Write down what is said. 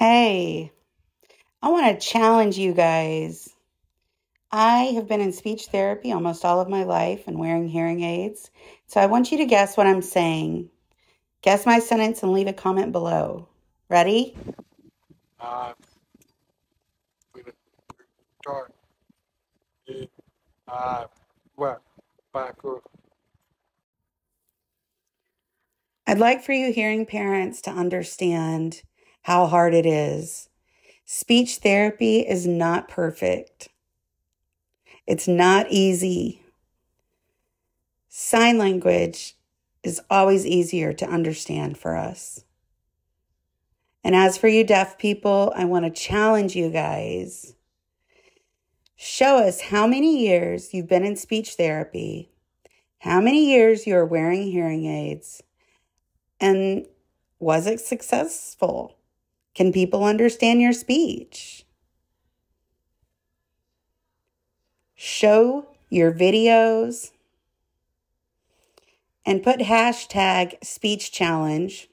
Hey, I want to challenge you guys. I have been in speech therapy almost all of my life and wearing hearing aids. So I want you to guess what I'm saying. Guess my sentence and leave a comment below. Ready? Uh? I'd like for you hearing parents to understand how hard it is. Speech therapy is not perfect. It's not easy. Sign language is always easier to understand for us. And as for you deaf people, I want to challenge you guys. Show us how many years you've been in speech therapy, how many years you are wearing hearing aids, and was it successful? Can people understand your speech? Show your videos and put hashtag speech challenge